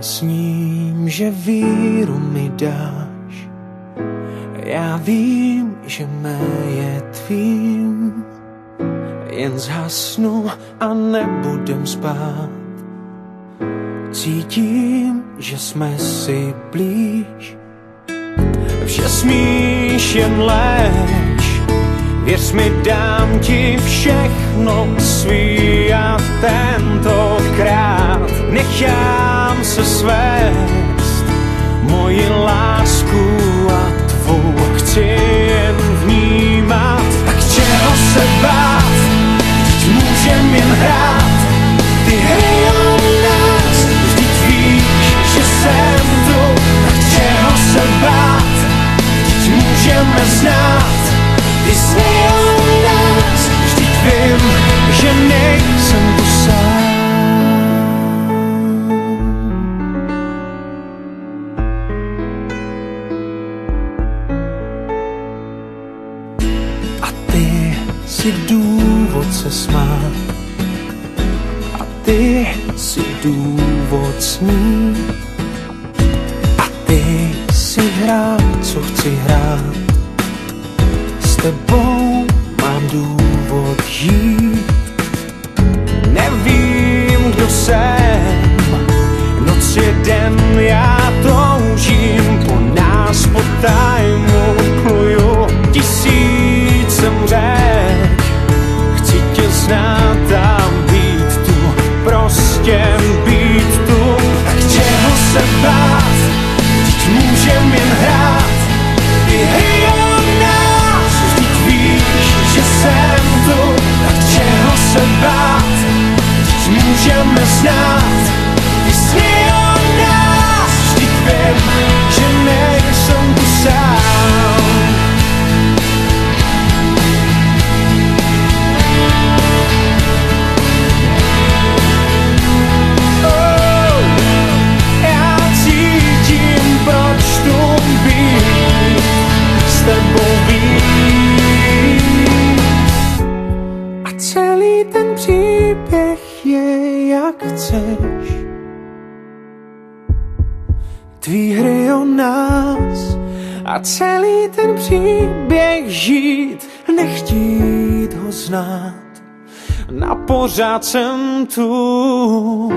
sním, že víru mi dáš. Já vím, že mé je tvým. Jen zhasnu a nebudem spát. Cítím, že jsme si blíž. Vše smíš jen léč. Věř mi, dám ti všechno svý a tentokrát nechám svést moji lásku a tvou chci jen vnímat. Tak čeho se bát, teď můžem jen hrát ty hry nás, vždyť víš, že jsem tu. Tak čeho se bát, teď můžeme znát ty sny smát. A ty si důvod snít a ty si hrát, co chci hrát. S tebou mám důvod žít. Nevím, kdo jsem. Noc je den, já toužím Po nás, po tajmu pluju Tisícem řek Chci tě Tvý hry o nás a celý ten příběh žít, nechtít ho znát. Na pořád jsem tu.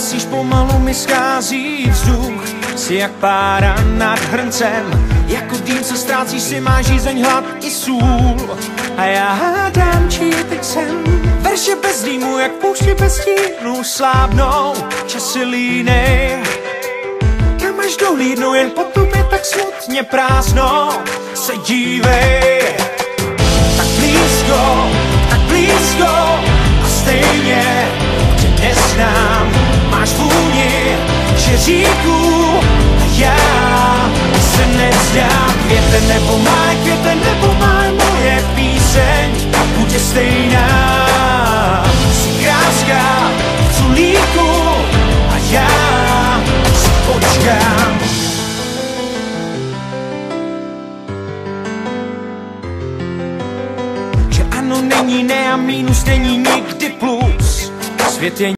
Neuhasíš, pomalu mi schází vzduch. Jsi jak pára nad hrncem Jako dým, co ztrácíš si máš žízeň, hlad i sůl. A já hádám, či je teď jsem. Verše bez dýmu, jak pouště bez stínu Slábnou, časy línej Kam až dohlídnu, jen po tobě tak smutně prázdno Se dívej. Tak blízko, tak blízko a stejně žeříků a já se nezdám. Květe nebo má, květe nebo má moje píseň, bude stejná. Jsi kráska v culíku a já si počkám. Že ano není ne a mínus není nikdy plus. Svět je